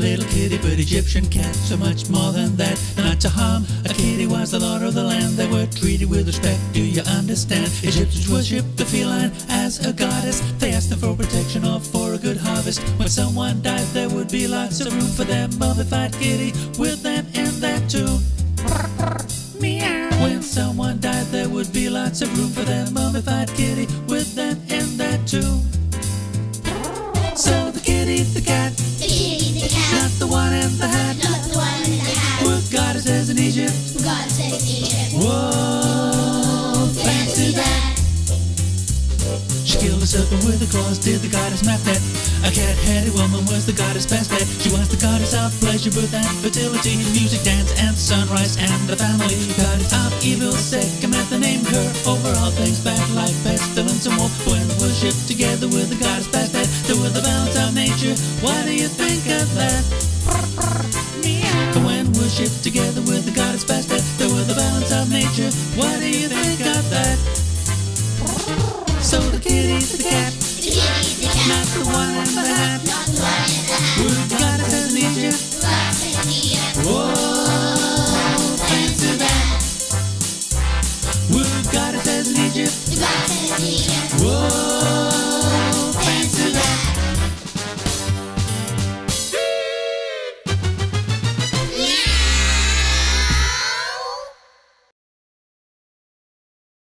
little kitty, but Egyptian cat, so much more than that. Not to harm, a kitty was the lord of the land. They were treated with respect, do you understand? Egyptians worshipped the feline as a goddess. They asked them for protection or for a good harvest. When someone died, there would be lots of room for their mummified kitty with them in that tomb. When someone died, there would be lots of room for their mummified kitty with them in that tomb. Egypt. God save Egypt. Whoa, fancy that. She killed a serpent with her claws, did the goddess Mafdet? A cat-headed woman was the goddess Bastet. She was the goddess of pleasure, birth, and fertility, music, dance, and sunrise, and the family. Goddess of evil, Sekhmet the named her over all things bad, like pestilence and war. When worshipped together with the goddess Bastet, they were the balance of nature. What do you think? got that. So the kitty's the cat. The. Not the one in the hat. Not the one in the hat. Got the ninja? Whoa.